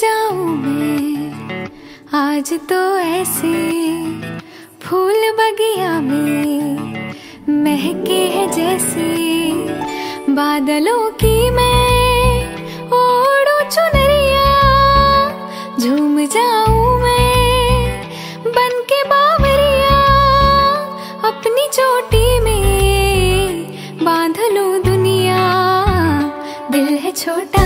जाऊँ मैं? आज तो ऐसे फूल बगिया में महके है जैसे बादलों की मैं ओढ़ू चुनरिया, झूम जाऊँ मैं बन के बावरिया। अपनी चोटी में बाँध लूँ दुनिया, दिल है छोटा